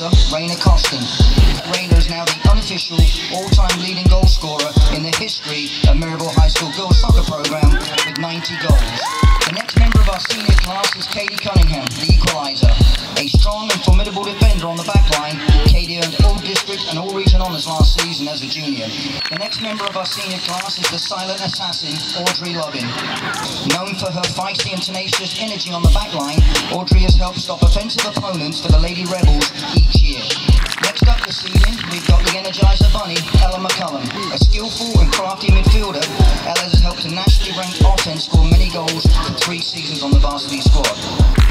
Preston. Rayner is now the unofficial all-time leading goal scorer in the history of Maryville High School girls soccer program with 90 goals. The next member of our senior class is Katie Cunningham, the equaliser. A strong and formidable defender on the back line, Katie earned all district and all region honours last season as a junior. The next member of our senior class is the silent assassin, Audrey Lovin. Known for her feisty and tenacious energy on the back line, Audrey has helped stop offensive opponents for the Lady Rebels each year. Next up this evening, we've got the Energizer Bunny, Ella McCullum. A skillful and crafty midfielder, Ella has helped a nationally ranked offense score many goals for three seasons on the varsity squad.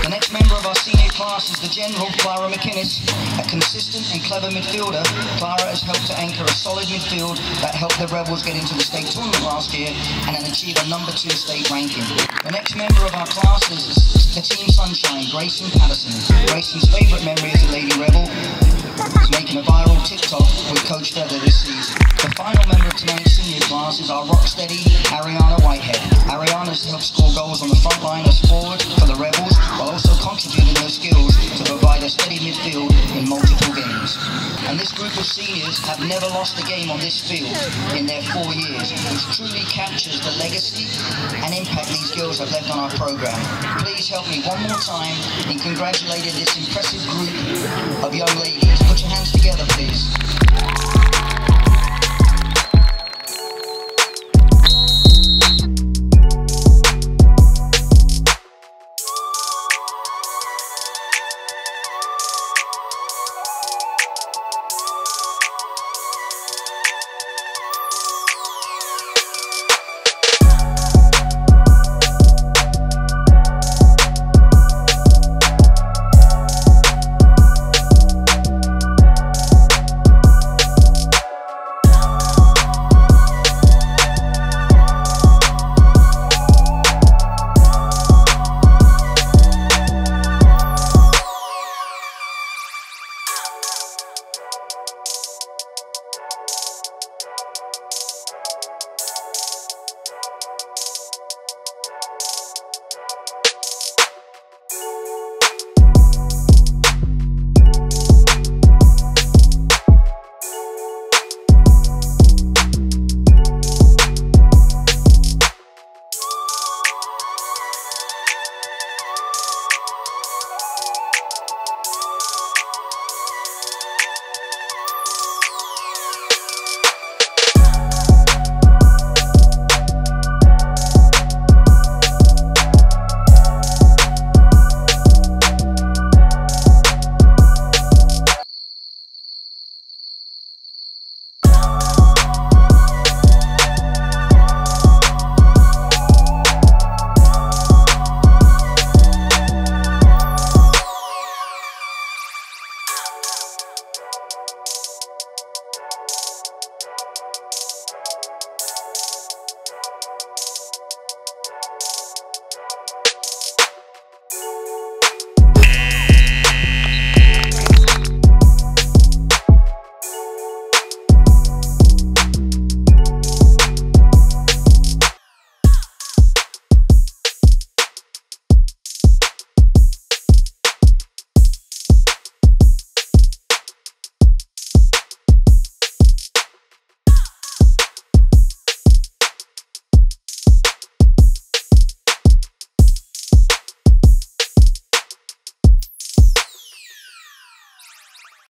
The next member of our senior class is the General, Clara McInnes. A consistent and clever midfielder, Clara has helped to anchor a solid midfield that helped the Rebels get into the state tournament last year and then achieve a number two state ranking. The next member of our class is the Team Sunshine, Grayson Patterson. Grayson's favourite memory as a Lady Rebel is making a viral TikTok with Coach Feather this season. The final member of tonight's is our rock steady Ariana Whitehead. Ariana has helped score goals on the front line as forward for the Rebels, while also contributing her skills to provide a steady midfield in multiple games. And this group of seniors have never lost a game on this field in their four years, which truly captures the legacy and impact these girls have left on our program. Please help me one more time in congratulating this impressive group of young ladies. Put your hands together, please.